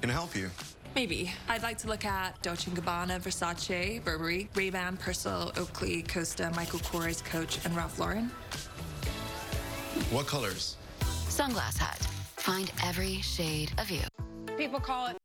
Can help you? Maybe. I'd like to look at Dolce & Gabbana, Versace, Burberry, Ray-Ban, Persol, Oakley, Costa, Michael Kors, Coach, and Ralph Lauren. What colors? Sunglass Hut. Find every shade of you. People call it